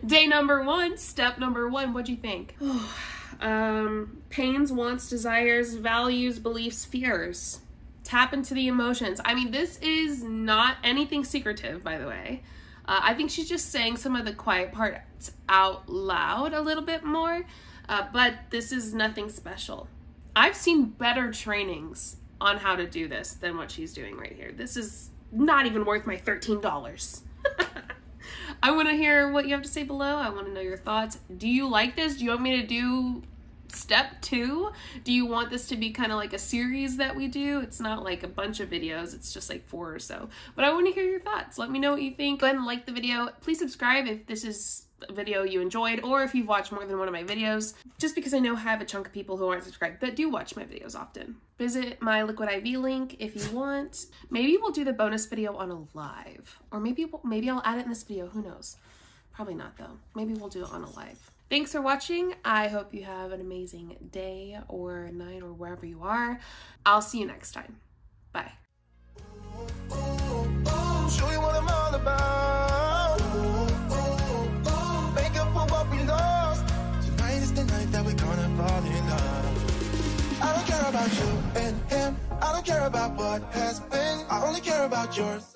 D: day number one step number one what'd you think um pains wants desires values beliefs fears Tap into the emotions. I mean, this is not anything secretive, by the way. Uh, I think she's just saying some of the quiet parts out loud a little bit more, uh, but this is nothing special. I've seen better trainings on how to do this than what she's doing right here. This is not even worth my $13. I want to hear what you have to say below. I want to know your thoughts. Do you like this? Do you want me to do step two? Do you want this to be kind of like a series that we do? It's not like a bunch of videos, it's just like four or so. But I want to hear your thoughts. Let me know what you think. Go ahead and like the video. Please subscribe if this is a video you enjoyed or if you've watched more than one of my videos. Just because I know I have a chunk of people who aren't subscribed that do watch my videos often. Visit my Liquid IV link if you want. Maybe we'll do the bonus video on a live. Or maybe, maybe I'll add it in this video. Who knows? Probably not though. Maybe we'll do it on a live. Thanks for watching. I hope you have an amazing day or night or wherever you are. I'll see you next time. Bye.
C: I don't care about what has been. I only care about yours.